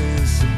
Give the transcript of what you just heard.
faces